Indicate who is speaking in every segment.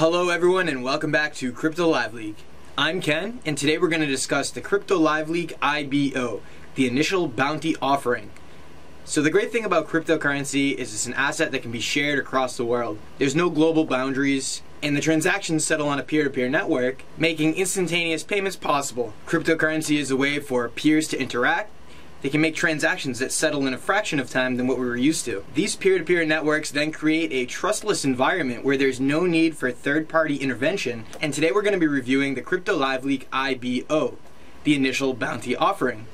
Speaker 1: Hello everyone and welcome back to Crypto Live Leak. I'm Ken and today we're going to discuss the Crypto Live Leak IBO, the initial bounty offering. So the great thing about cryptocurrency is it's an asset that can be shared across the world. There's no global boundaries and the transactions settle on a peer-to-peer -peer network, making instantaneous payments possible. Cryptocurrency is a way for peers to interact they can make transactions that settle in a fraction of time than what we were used to. These peer-to-peer -peer networks then create a trustless environment where there's no need for third-party intervention, and today we're going to be reviewing the Crypto Live Leak IBO, the initial bounty offering.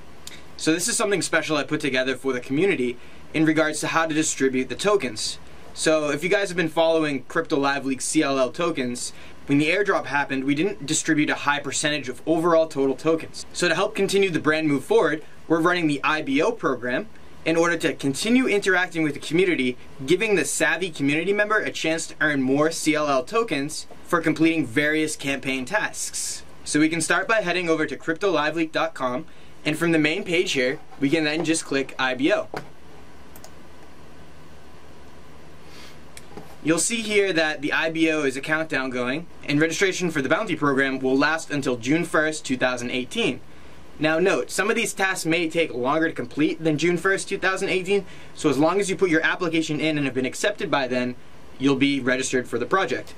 Speaker 1: So this is something special I put together for the community in regards to how to distribute the tokens. So if you guys have been following Crypto Live Leak CLL tokens, when the airdrop happened, we didn't distribute a high percentage of overall total tokens. So to help continue the brand move forward, we're running the IBO program in order to continue interacting with the community, giving the savvy community member a chance to earn more CLL tokens for completing various campaign tasks. So we can start by heading over to cryptoliveleak.com and from the main page here, we can then just click IBO. You'll see here that the IBO is a countdown going, and registration for the bounty program will last until June 1st, 2018. Now note, some of these tasks may take longer to complete than June 1st, 2018, so as long as you put your application in and have been accepted by then, you'll be registered for the project.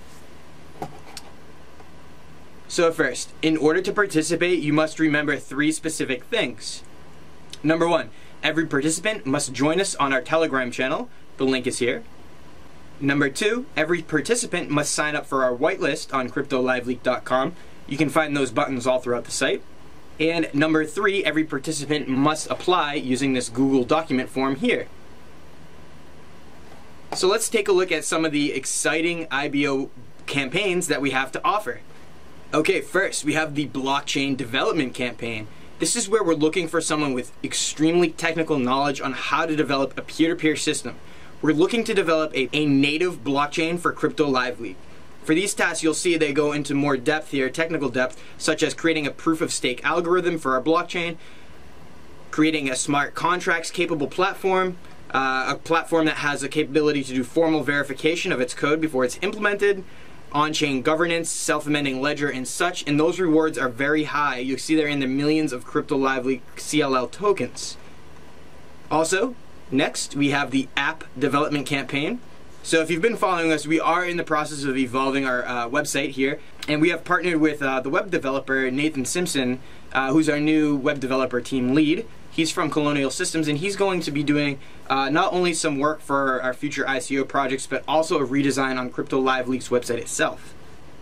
Speaker 1: So first, in order to participate, you must remember three specific things. Number one, every participant must join us on our Telegram channel. The link is here. Number two, every participant must sign up for our whitelist on CryptoLiveLeak.com. You can find those buttons all throughout the site. And number three, every participant must apply using this Google document form here. So let's take a look at some of the exciting IBO campaigns that we have to offer. Okay, first we have the blockchain development campaign. This is where we're looking for someone with extremely technical knowledge on how to develop a peer-to-peer -peer system. We're looking to develop a, a native blockchain for Crypto Live. For these tasks, you'll see they go into more depth here, technical depth, such as creating a proof of stake algorithm for our blockchain, creating a smart contracts capable platform, uh, a platform that has the capability to do formal verification of its code before it's implemented, on-chain governance, self-amending ledger, and such, and those rewards are very high. You'll see they're in the millions of Crypto Live Leak CLL tokens. Also, next we have the app development campaign. So if you've been following us, we are in the process of evolving our uh, website here, and we have partnered with uh, the web developer Nathan Simpson, uh, who's our new web developer team lead. He's from Colonial Systems, and he's going to be doing uh, not only some work for our future ICO projects, but also a redesign on Crypto Live Leak's website itself.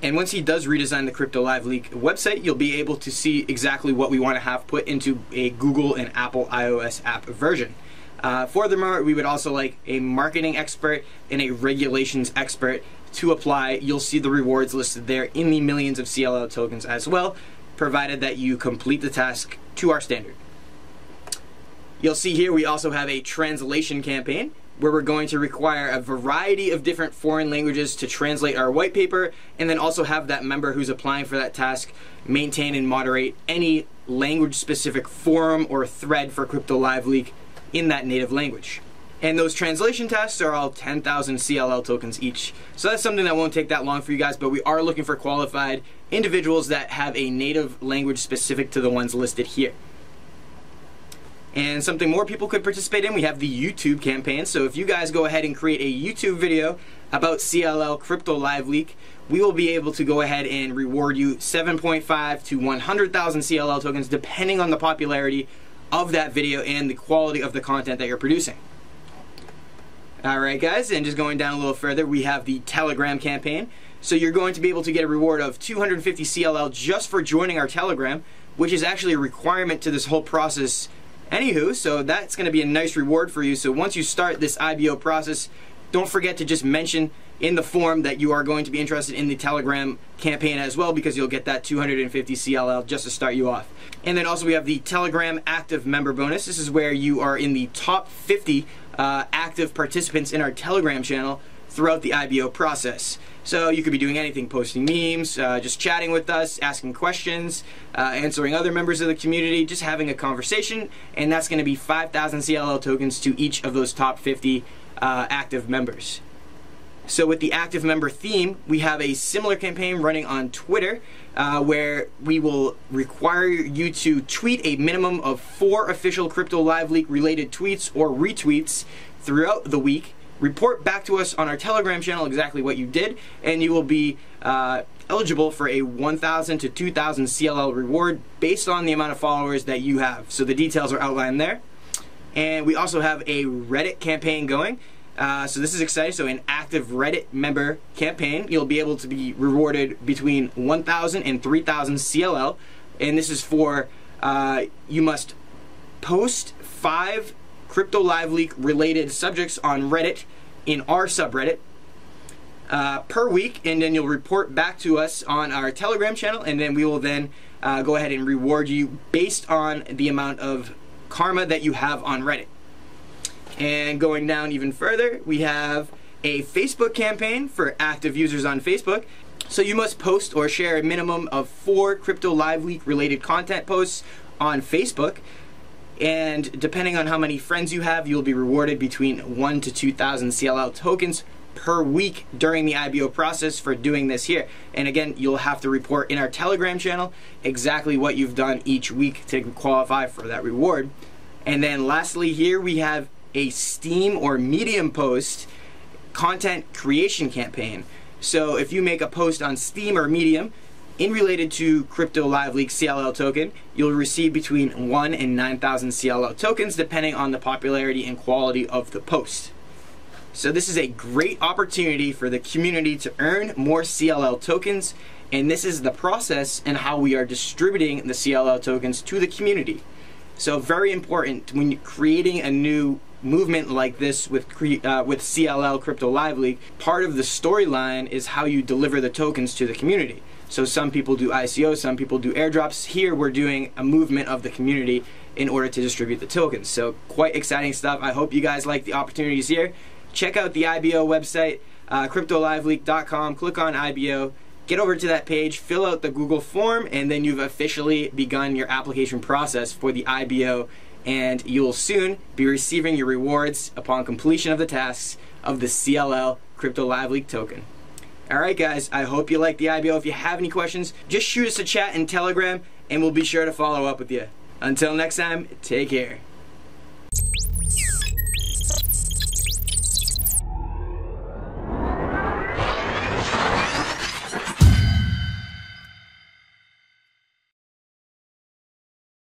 Speaker 1: And once he does redesign the Crypto Live Leak website, you'll be able to see exactly what we want to have put into a Google and Apple iOS app version. Uh, furthermore, we would also like a marketing expert and a regulations expert to apply. You'll see the rewards listed there in the millions of CLL tokens as well, provided that you complete the task to our standard. You'll see here we also have a translation campaign where we're going to require a variety of different foreign languages to translate our white paper and then also have that member who's applying for that task maintain and moderate any language specific forum or thread for Crypto Live Leak in that native language. And those translation tests are all 10,000 CLL tokens each. So that's something that won't take that long for you guys, but we are looking for qualified individuals that have a native language specific to the ones listed here. And something more people could participate in, we have the YouTube campaign. So if you guys go ahead and create a YouTube video about CLL Crypto Live Leak, we will be able to go ahead and reward you 7.5 to 100,000 CLL tokens depending on the popularity of that video and the quality of the content that you're producing. Alright guys, and just going down a little further, we have the Telegram campaign. So you're going to be able to get a reward of 250 CLL just for joining our Telegram, which is actually a requirement to this whole process anywho, so that's going to be a nice reward for you. So once you start this IBO process, don't forget to just mention in the form that you are going to be interested in the Telegram campaign as well because you'll get that 250 CLL just to start you off. And then also we have the Telegram active member bonus. This is where you are in the top 50 uh, active participants in our Telegram channel throughout the IBO process. So you could be doing anything, posting memes, uh, just chatting with us, asking questions, uh, answering other members of the community, just having a conversation, and that's going to be 5,000 CLL tokens to each of those top 50 uh, active members. So with the active member theme, we have a similar campaign running on Twitter uh, where we will require you to tweet a minimum of four official Crypto Live Leak related tweets or retweets throughout the week. Report back to us on our Telegram channel exactly what you did, and you will be uh, eligible for a 1,000 to 2,000 CLL reward based on the amount of followers that you have. So the details are outlined there. And we also have a Reddit campaign going. Uh, so this is exciting. So an active Reddit member campaign, you'll be able to be rewarded between 1,000 and 3,000 CLL. And this is for, uh, you must post five Crypto Live Leak related subjects on Reddit in our subreddit uh, per week, and then you'll report back to us on our Telegram channel, and then we will then uh, go ahead and reward you based on the amount of karma that you have on Reddit. And going down even further, we have a Facebook campaign for active users on Facebook. So you must post or share a minimum of four Crypto Live Leak related content posts on Facebook. And depending on how many friends you have, you'll be rewarded between 1 to 2,000 CLL tokens per week during the IBO process for doing this here. And again, you'll have to report in our Telegram channel exactly what you've done each week to qualify for that reward. And then lastly here we have a Steem or Medium post content creation campaign. So if you make a post on Steem or Medium in related to Crypto Live Leak CLL token, you'll receive between 1 and 9,000 CLL tokens depending on the popularity and quality of the post. So this is a great opportunity for the community to earn more CLL tokens and this is the process and how we are distributing the CLL tokens to the community. So very important when creating a new movement like this with uh, with CLL Crypto Live Leak, part of the storyline is how you deliver the tokens to the community. So some people do ICO, some people do airdrops. Here we're doing a movement of the community in order to distribute the tokens. So quite exciting stuff. I hope you guys like the opportunities here. Check out the IBO website, uh, cryptoliveleak.com. Click on IBO. Get over to that page, fill out the Google form, and then you've officially begun your application process for the IBO and you'll soon be receiving your rewards upon completion of the tasks of the CLL Crypto Live Leak token. Alright guys, I hope you like the IBO. If you have any questions, just shoot us a chat in Telegram and we'll be sure to follow up with you. Until next time, take care.